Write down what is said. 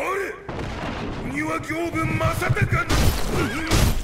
我鬼は行軍正隆の。